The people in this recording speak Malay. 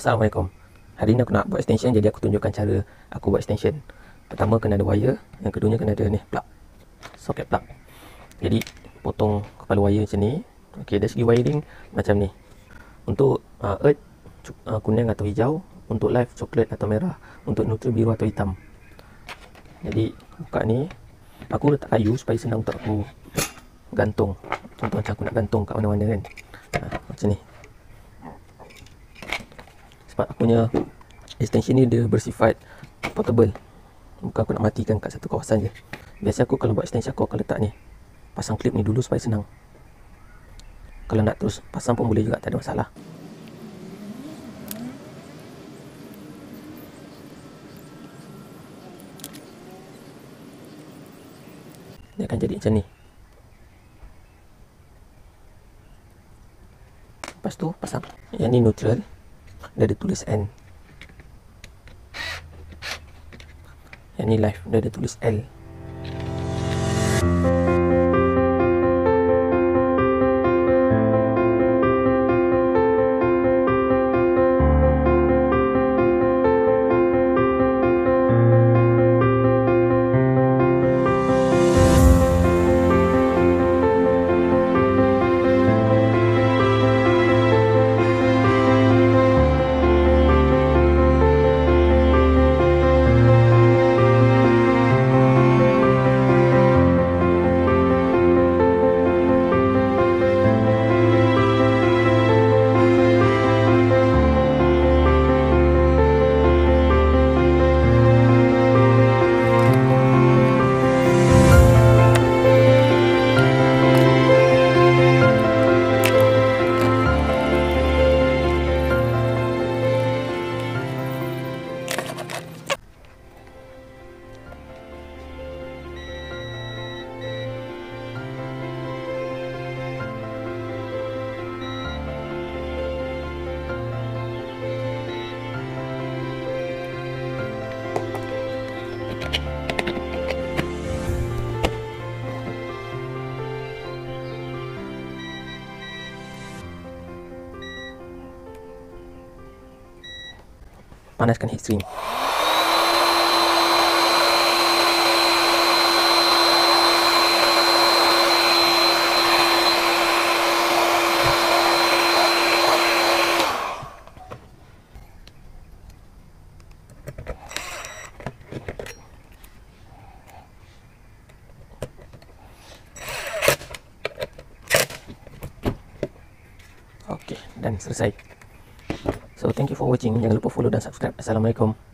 Assalamualaikum. Hari ni aku nak buat extension Jadi aku tunjukkan cara Aku buat extension. Pertama kena ada wire. Yang keduanya kena ada ni Plug. Socket plug. Jadi Potong kepala wire macam ni. Ok dari segi wiring Macam ni. Untuk uh, earth uh, Kuning atau hijau. Untuk live coklat atau merah. Untuk neutral biru atau hitam. Jadi Buka ni. Aku letak kayu Supaya senang untuk aku Gantung. Contoh macam aku nak gantung kat mana-mana kan. Uh, Macam ni sebab aku punya extension ni dia bersifat portable. Bukan aku nak matikan kat satu kawasan je. Biasa aku kalau buat extension aku akan letak ni. Pasang clip ni dulu supaya senang. Kalau nak terus pasang pun boleh juga tak ada masalah. Dia akan jadi macam ni. Lepas tu pasang. Yang ni neutral dia ada tulis N. Yang ni live dia ada tulis L panaskan heat shrink Okay, dan selesai. So thank you for watching. Jangan lupa follow dan subscribe. Assalamualaikum.